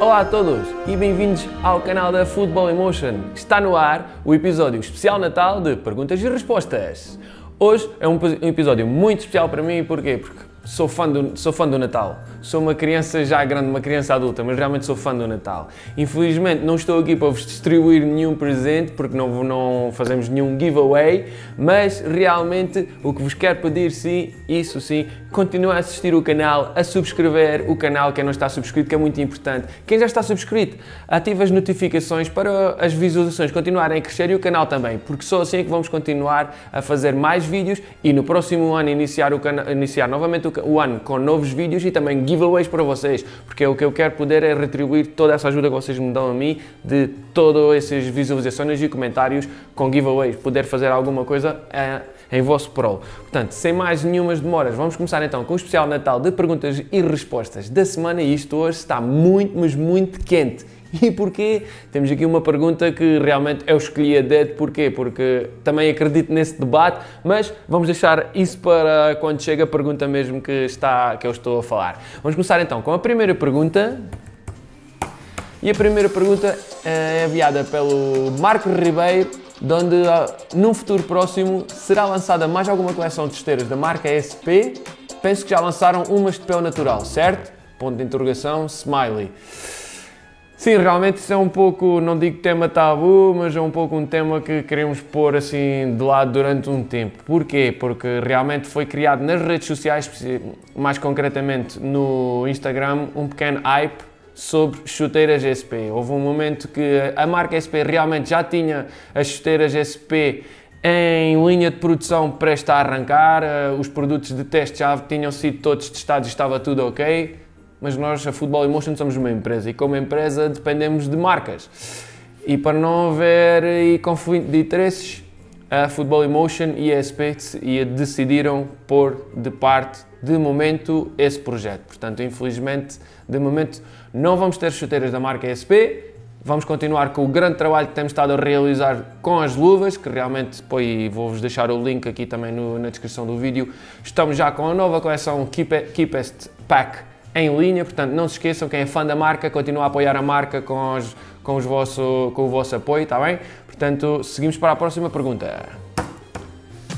Olá a todos e bem-vindos ao canal da Football Emotion. Está no ar o episódio especial Natal de Perguntas e Respostas. Hoje é um episódio muito especial para mim, porquê? Porque sou fã, do, sou fã do Natal. Sou uma criança já grande, uma criança adulta, mas realmente sou fã do Natal. Infelizmente não estou aqui para vos distribuir nenhum presente, porque não, não fazemos nenhum giveaway, mas realmente o que vos quero pedir, sim, isso sim, continua a assistir o canal, a subscrever o canal, quem não está subscrito, que é muito importante. Quem já está subscrito, ative as notificações para as visualizações continuarem a crescer e o canal também, porque só assim é que vamos continuar a fazer mais vídeos e no próximo ano iniciar, o iniciar novamente o, o ano com novos vídeos e também giveaways para vocês, porque o que eu quero poder é retribuir toda essa ajuda que vocês me dão a mim de todas essas visualizações e comentários com giveaways, poder fazer alguma coisa é, em vosso prol. Portanto, sem mais nenhumas demoras, vamos começar então com o especial Natal de perguntas e respostas da semana e isto hoje está muito, mas muito quente. E porquê? Temos aqui uma pergunta que realmente eu escolhi a dedo, porquê? Porque também acredito nesse debate, mas vamos deixar isso para quando chega a pergunta mesmo que, está, que eu estou a falar. Vamos começar então com a primeira pergunta. E a primeira pergunta é enviada pelo Marco Ribeiro de onde num futuro próximo será lançada mais alguma coleção de esteiras da marca SP. Penso que já lançaram umas de pele natural, certo? Ponto de interrogação, smiley. Sim, realmente isso é um pouco, não digo tema tabu, mas é um pouco um tema que queremos pôr assim de lado durante um tempo. Porquê? Porque realmente foi criado nas redes sociais, mais concretamente no Instagram, um pequeno hype sobre chuteiras SP. Houve um momento que a marca SP realmente já tinha as chuteiras SP em linha de produção presta a arrancar, eh, os produtos de teste já tinham sido todos testados e estava tudo ok, mas nós, a Football Emotion, somos uma empresa e como empresa dependemos de marcas. E para não haver conflito de interesses, a Football Emotion e a SP decidiram pôr de parte, de momento, esse projeto. Portanto, infelizmente, de momento, não vamos ter chuteiras da marca SP, vamos continuar com o grande trabalho que temos estado a realizar com as luvas, que realmente depois vou-vos deixar o link aqui também no, na descrição do vídeo. Estamos já com a nova coleção Keepest Pack em linha, portanto não se esqueçam, quem é fã da marca, continua a apoiar a marca com, os, com, os vosso, com o vosso apoio, está bem? Portanto, seguimos para a próxima pergunta.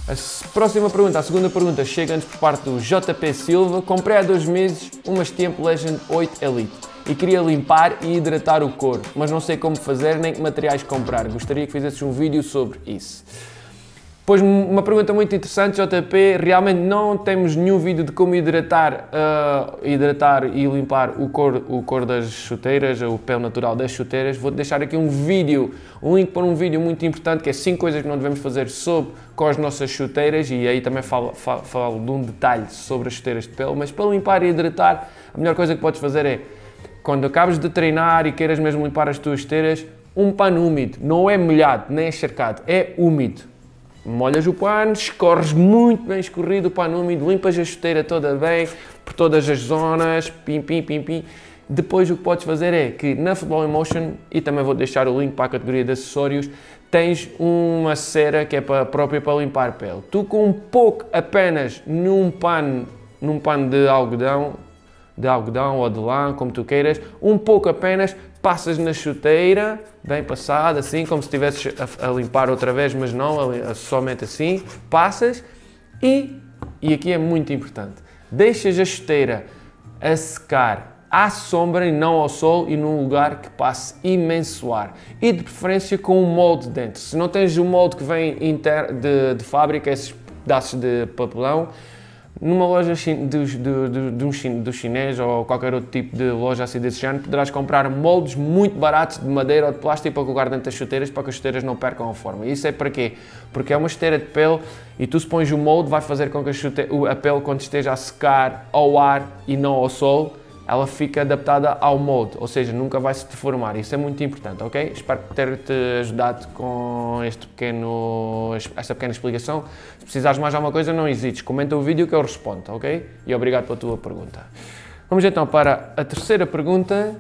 A próxima pergunta, a segunda pergunta, chega-nos por parte do JP Silva. Comprei há dois meses uma Stemp Legend 8 Elite e queria limpar e hidratar o couro, mas não sei como fazer nem que materiais comprar. Gostaria que fizesses um vídeo sobre isso. Pois uma pergunta muito interessante, JP. Realmente não temos nenhum vídeo de como hidratar, uh, hidratar e limpar o cor, o cor das chuteiras, o pele natural das chuteiras. Vou deixar aqui um vídeo, um link para um vídeo muito importante que é 5 coisas que não devemos fazer sobre com as nossas chuteiras e aí também falo, falo, falo de um detalhe sobre as chuteiras de pele. Mas para limpar e hidratar, a melhor coisa que podes fazer é quando acabas de treinar e queiras mesmo limpar as tuas esteiras, um pano úmido, não é molhado, nem é encharcado, é úmido. Molhas o pano, escorres muito bem escorrido o pano úmido, limpas a chuteira toda bem, por todas as zonas, pim, pim, pim, pim. Depois o que podes fazer é que na Football Emotion, e também vou deixar o link para a categoria de acessórios, tens uma cera que é para, própria para limpar a pele. Tu com um pouco apenas num pano, num pano de algodão, de algodão ou de lã, como tu queiras, um pouco apenas, passas na chuteira, bem passada, assim, como se estivesses a, a, limpar outra vez, mas não, a, a, somente assim, passas e, e aqui é muito importante, deixas a chuteira a secar à sombra e não ao sol e num lugar que passe imenso ar. E de preferência com um molde dentro. Se não tens o molde que vem de, de fábrica, esses pedaços de papelão, numa loja dos, do, do, do, do chinês ou qualquer outro tipo de loja assim desse género, poderás comprar moldes muito baratos de madeira ou de plástico para colocar dentro das chuteiras para que as chuteiras não percam a forma. E isso é para quê? Porque é uma chuteira de pele e tu se pões o molde vai fazer com que a, chuteira, a pele quando esteja a secar ao ar e não ao sol, ela fica adaptada ao molde, ou seja, nunca vai se deformar. Isso é muito importante, ok? Espero ter-te ajudado com este pequeno, esta pequena explicação. Se precisares mais alguma coisa, não hesites, comenta o vídeo que eu respondo, ok? E obrigado pela tua pergunta. Vamos então para a terceira pergunta,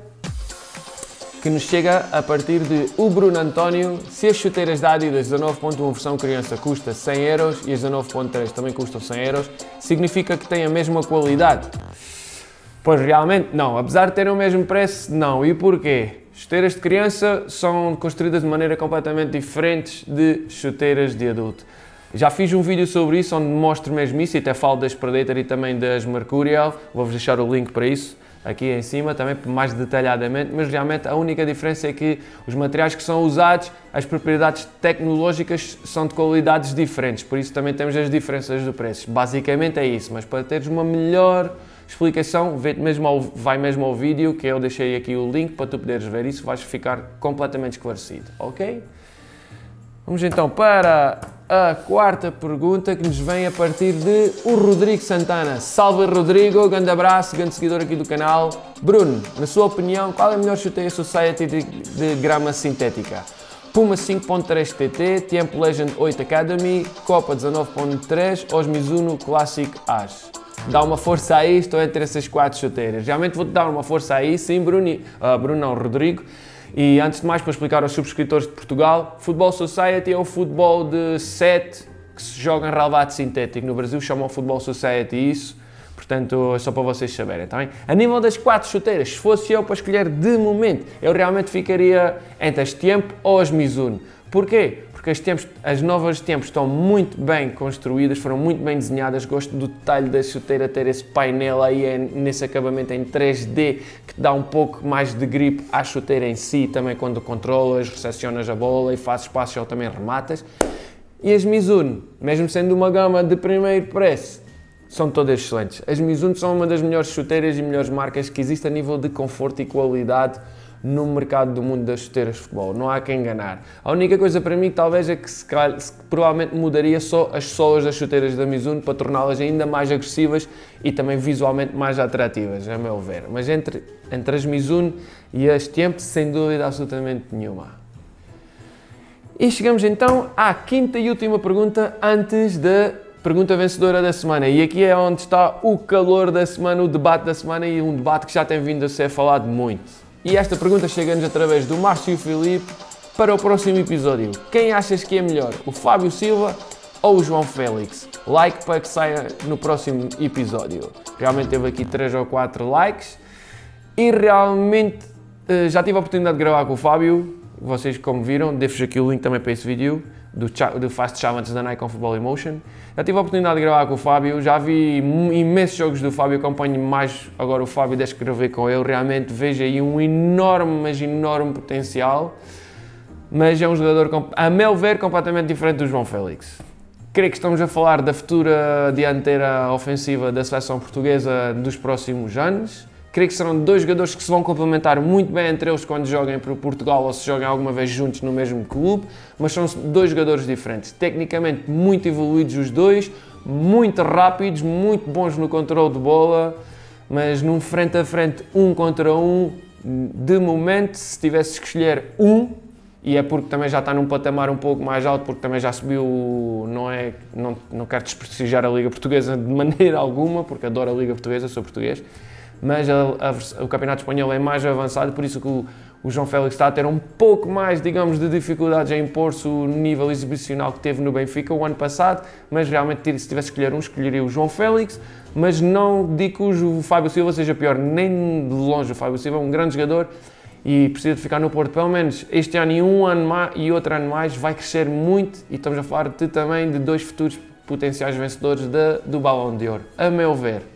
que nos chega a partir de o Bruno António. Se as chuteiras da Adidas 19.1 versão criança custa 100 euros e as 19.3 também custam 100 euros, significa que têm a mesma qualidade? Pois realmente não, apesar de terem o mesmo preço, não. E porquê? Chuteiras de criança são construídas de maneira completamente diferente de chuteiras de adulto. Já fiz um vídeo sobre isso onde mostro mesmo isso e até falo das Predator e também das Mercurial. Vou-vos deixar o link para isso aqui em cima também mais detalhadamente, mas realmente a única diferença é que os materiais que são usados, as propriedades tecnológicas são de qualidades diferentes, por isso também temos as diferenças do preço. Basicamente é isso, mas para teres uma melhor explicação, mesmo ao, vai mesmo ao vídeo, que eu deixei aqui o link para tu poderes ver isso, vais ficar completamente esclarecido, ok? Vamos então para a quarta pergunta que nos vem a partir de o Rodrigo Santana. Salve Rodrigo, grande abraço, grande seguidor aqui do canal. Bruno, na sua opinião, qual é a melhor chuteia Society de, de grama sintética? Puma 5.3 TT, Tempo Legend 8 Academy, Copa 19.3 ou Mizuno Classic Ash? Dá uma força aí, estou entre essas quatro chuteiras. Realmente vou-te dar uma força aí, sim, Bruno, uh, não, Rodrigo. E antes de mais, para explicar aos subscritores de Portugal, Futebol Society é o futebol de 7 que se joga em relvado sintético. No Brasil chamam Futebol Society isso, portanto é só para vocês saberem, tá bem? A nível das quatro chuteiras, se fosse eu para escolher de momento, eu realmente ficaria entre as Tempo ou as Mizuno. Porquê? Porque as, tempos, as novas tempos estão muito bem construídas, foram muito bem desenhadas. Gosto do detalhe da chuteira ter esse painel aí nesse acabamento em 3D que dá um pouco mais de grip à chuteira em si, também quando controlas, recepcionas a bola e fazes espaço ou também rematas. E as Mizuno, mesmo sendo uma gama de primeiro preço, são todas excelentes. As Mizuno são uma das melhores chuteiras e melhores marcas que existe a nível de conforto e qualidade no mercado do mundo das chuteiras de futebol, não há quem enganar. A única coisa para mim talvez é que se, se, provavelmente mudaria só as solas das chuteiras da Mizuno para torná-las ainda mais agressivas e também visualmente mais atrativas, a meu ver. Mas entre, entre as Mizuno e as Tempo, sem dúvida absolutamente nenhuma. E chegamos então à quinta e última pergunta antes da pergunta vencedora da semana. E aqui é onde está o calor da semana, o debate da semana e um debate que já tem vindo a ser falado muito. E esta pergunta chega-nos através do Márcio Filipe para o próximo episódio. Quem achas que é melhor, o Fábio Silva ou o João Félix? Like para que saia no próximo episódio. Realmente teve aqui 3 ou 4 likes e realmente eh, já tive a oportunidade de gravar com o Fábio. Vocês, como viram, deixo aqui o link também para esse vídeo do, do Fast Challenges da Nikon Football Emotion. Já tive a oportunidade de gravar com o Fábio, já vi imensos jogos do Fábio, acompanho mais agora o Fábio que gravei com ele, realmente vejo aí um enorme, mas enorme potencial, mas é um jogador, a meu ver, completamente diferente do João Félix. Creio que estamos a falar da futura dianteira ofensiva da seleção portuguesa dos próximos anos, Creio que serão dois jogadores que se vão complementar muito bem entre eles quando joguem para Portugal ou se joguem alguma vez juntos no mesmo clube, mas são dois jogadores diferentes. Tecnicamente muito evoluídos os dois, muito rápidos, muito bons no controle de bola, mas num frente a frente, um contra um, de momento, se tivesse que escolher um, e é porque também já está num patamar um pouco mais alto, porque também já subiu, não é, não, não quero desprestigiar a Liga Portuguesa de maneira alguma, porque adoro a Liga Portuguesa, sou português, mas a, a, o Campeonato Espanhol é mais avançado, por isso que o, o, João Félix está a ter um pouco mais, digamos, de dificuldades em impor-se o nível exibicional que teve no Benfica o ano passado, mas realmente se tivesse que escolher um, escolheria o João Félix, mas não digo que o Fábio Silva seja pior, nem de longe o Fábio Silva é um grande jogador e precisa de ficar no Porto, pelo menos este ano e um ano mais, e outro ano mais, vai crescer muito e estamos a falar de, também de dois futuros potenciais vencedores de, do Balão de Ouro, a meu ver.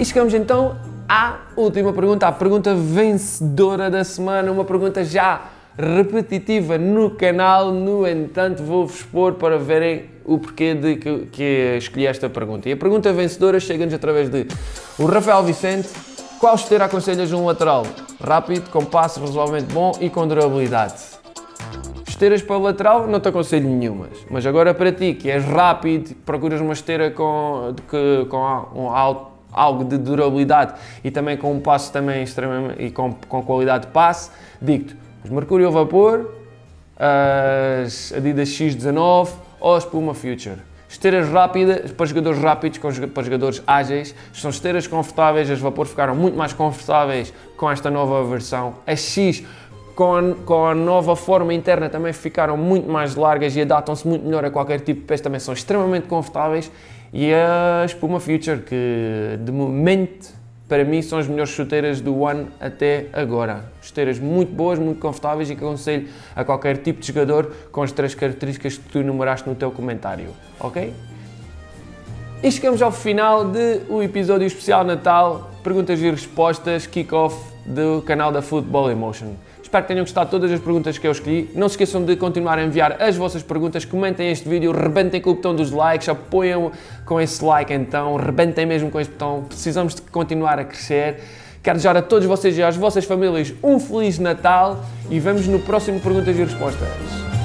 E chegamos então à última pergunta, à pergunta vencedora da semana, uma pergunta já repetitiva no canal, no entanto vou-vos expor para verem o porquê de que, que escolhi esta pergunta. E a pergunta vencedora chega-nos através de o Rafael Vicente, qual esteira aconselhas um lateral? Rápido, com passe razoavelmente bom e com durabilidade. Esteiras para o lateral não te aconselho nenhumas, mas agora para ti que és rápido, procuras uma esteira com, que, com um alto algo de durabilidade e também com um passo também extremamente e com, com qualidade de passe, digo-te, os Mercúrio a vapor, as Adidas X19 ou as Puma Future. Esteiras rápidas, para jogadores rápidos, para jogadores ágeis, são esteiras confortáveis, as vapor ficaram muito mais confortáveis com esta nova versão. As X com a, com a, nova forma interna também ficaram muito mais largas e adaptam-se muito melhor a qualquer tipo de pés, também são extremamente confortáveis. E a Espuma Future, que de momento para mim são as melhores chuteiras do One até agora. Chuteiras muito boas, muito confortáveis e que aconselho a qualquer tipo de jogador com as três características que tu enumeraste no teu comentário, ok? E chegamos ao final do episódio especial Natal, perguntas e respostas, kick-off do canal da Football Emotion. Espero que tenham gostado de todas as perguntas que eu escolhi. Não se esqueçam de continuar a enviar as vossas perguntas, comentem este vídeo, rebentem com o botão dos likes, apoiam com esse like então, rebentem mesmo com este botão. Precisamos de continuar a crescer. Quero desejar a todos vocês e às vossas famílias um Feliz Natal e vemos no próximo Perguntas e Respostas.